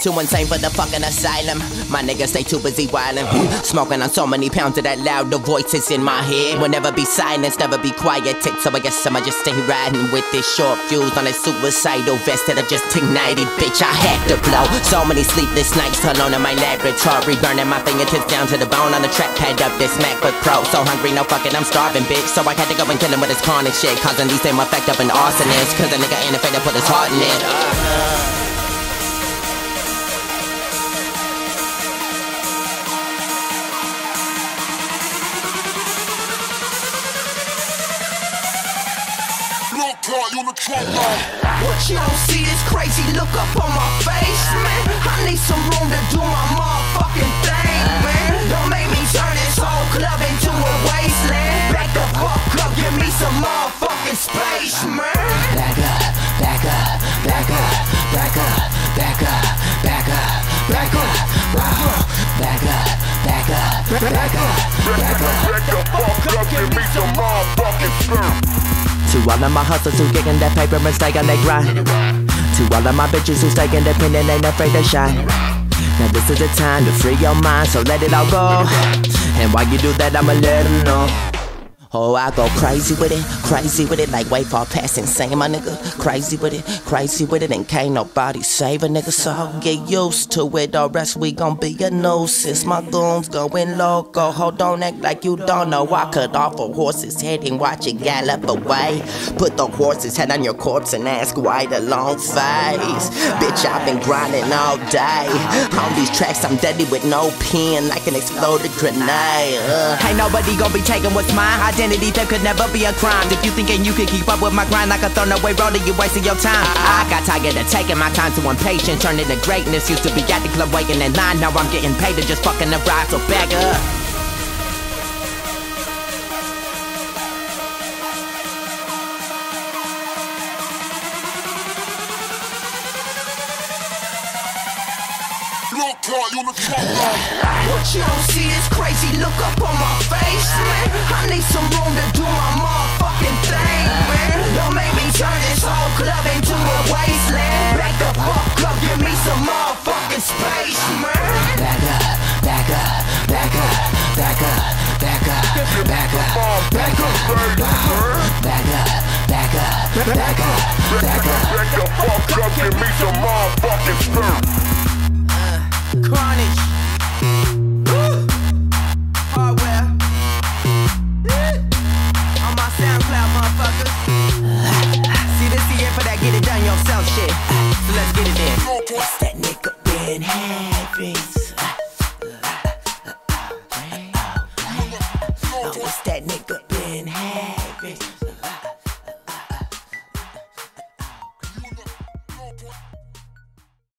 Too insane for the fucking asylum. My niggas stay too busy wildin'. Smoking on so many pounds of that loud, the voices in my head will never be silenced, never be quiet. So I guess I'ma just stay riding with this short fuse on a suicidal vest that I just ignited. Bitch, I had to blow. So many sleepless nights alone in my laboratory, burning my fingertips down to the bone on the trackpad of this MacBook Pro. So hungry, no fucking, I'm starving, bitch. So I had to go and kill him with his carnage shit, causing these same effect up an arsonist. Cause a nigga ain't afraid to put his heart in it. Uh. What you don't see is crazy, look up on my face, man. I need some room to do my motherfucking thing, man. Don't make me turn this whole club into a wasteland. Back the fuck up, give me some motherfucking space, man. Back up, back up, back up, back up, back up, back up, back up, back up, back up, back up, back up, back up, back the fuck up, give me some motherfucking space. To all of my hustlers who getting that paper and on their grind. To all of my bitches who stay independent, ain't afraid to shine. Now this is the time to free your mind, so let it all go. And while you do that, I'ma let them know. Oh, I go crazy with it, crazy with it, like wait for pass insane, my nigga. Crazy with it, crazy with it, and can't nobody save a nigga. So get used to it, or else we gon' be a nuisance. My goons going loco, hold on, act like you don't know. I cut off a horse's head and watch it gallop away. Put the horse's head on your corpse and ask why the long face. Bitch, I've been grinding all day. On these tracks, I'm deadly with no pen, like an exploded grenade. Uh. Ain't nobody gon' be taking what's mine. I identity that could never be a crime. If you thinking you can keep up with my grind like a thrown away roller, you wasting your time. I got tired of taking my time to impatient, turning to greatness. Used to be at the club waiting in line, now I'm getting paid to just fucking the ride, so back up. What you don't see is crazy, look up club into a wasteland. Back the fuck up, give me some motherfucking space, man. Back up, back up, back up, back up, back up, back up, back up, back up, back up, back up, back up, back up. Back the fuck up, give me some motherfucking space. Carnage. Get it done yourself shit. So let's get it in.